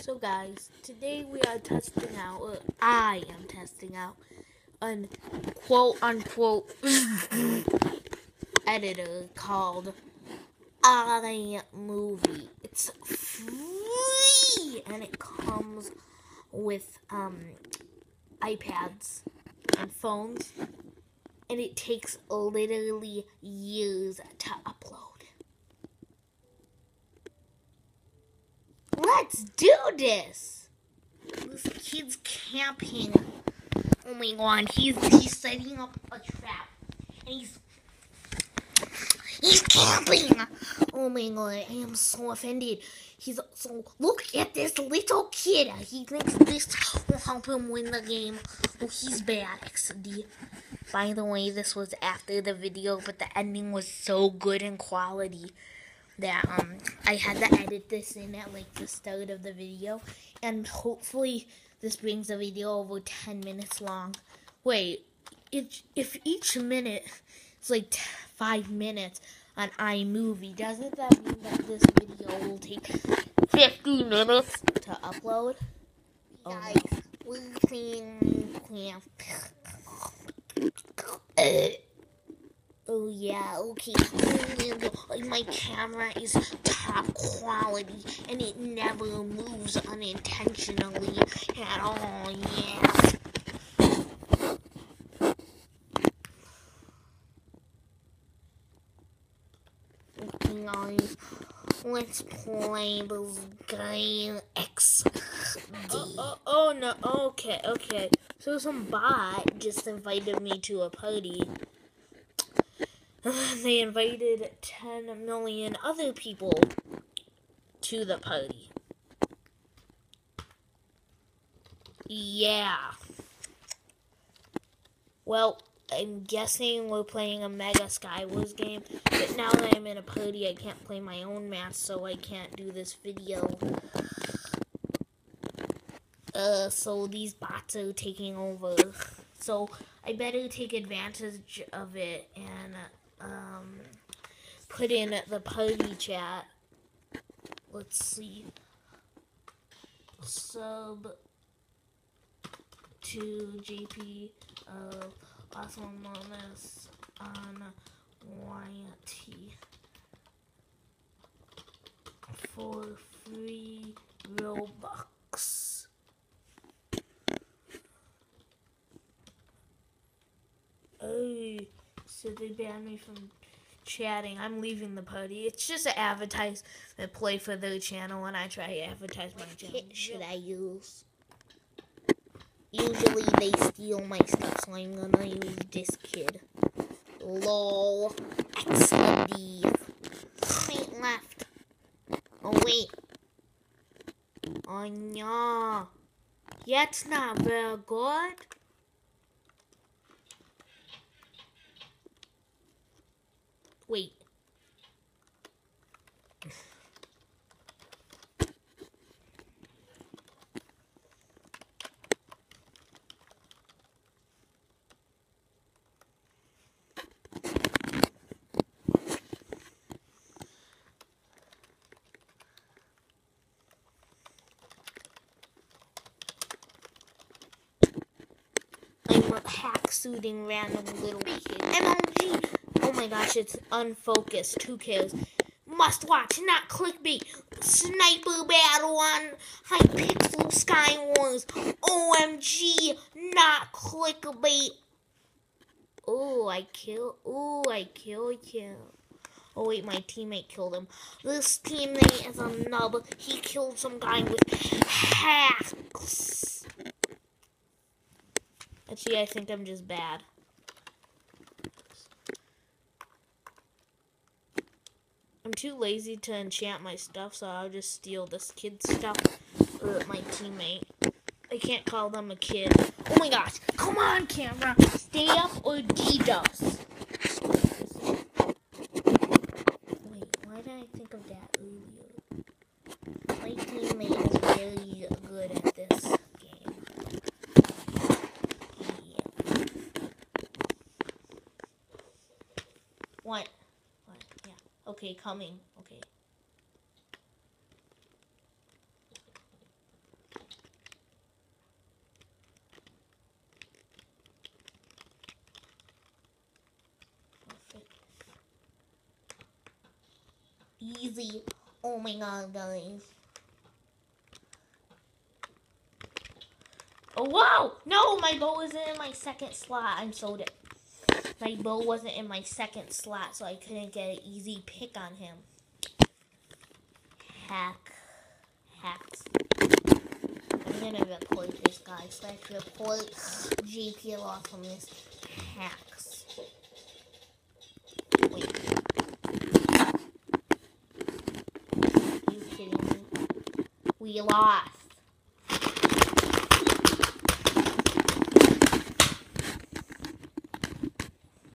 So guys, today we are testing out, or I am testing out, an quote unquote editor called iMovie. It's free and it comes with um, iPads and phones and it takes literally years to upload. Let's do this. This kid's camping. Oh my god, he's he's setting up a trap. And he's He's camping. Oh my god, I am so offended. He's so look at this little kid. He thinks this will help him win the game. Oh, he's bad, XD. By the way, this was after the video, but the ending was so good in quality that um I had to edit this in at like the start of the video and hopefully this brings the video over 10 minutes long. Wait, it, if each minute is like 5 minutes on iMovie, doesn't that mean that this video will take 50 minutes to upload? Oh, guys, we clean, clean. Yeah, okay. My camera is top quality and it never moves unintentionally at all, yeah. Okay let's play this game XD. Oh, oh, oh no, okay, okay. So some bot just invited me to a party. They invited 10 million other people to the party. Yeah. Well, I'm guessing we're playing a Mega Skywars game, but now that I'm in a party, I can't play my own match, so I can't do this video. Uh, so these bots are taking over. So I better take advantage of it and um, put in the party chat. Let's see. Sub to JP of Awesomeness on YT for free Robux. Oh. So they banned me from chatting. I'm leaving the party. It's just an advertisement play for their channel when I try to advertise my channel. What should I use? Usually they steal my stuff, so I'm gonna use this kid. LOL. XD. Left. Oh, wait. Oh, no. Yeah, it's not very good. Wait. I'm hack suiting random little kids. MLG! Oh my gosh, it's unfocused. Who cares? Must watch, not clickbait. Sniper battle on Hypixel Sky Wars. OMG, not clickbait. Oh, I kill. Oh, I killed him. Oh wait, my teammate killed him. This teammate is a nub. He killed some guy with hacks. Actually, I think I'm just bad. I'm too lazy to enchant my stuff, so I'll just steal this kid's stuff or my teammate. I can't call them a kid. Oh my gosh. Come on, camera. Stay up or DDoS. Okay, coming. Okay. Easy. Oh my god, guys. Oh, wow! No, my bow is in my second slot. I'm sold. My bow wasn't in my second slot, so I couldn't get an easy pick on him. Hack. Hacks. I'm gonna report this guy. So let's report JPL off from this hacks. Wait. Are you kidding me? We lost.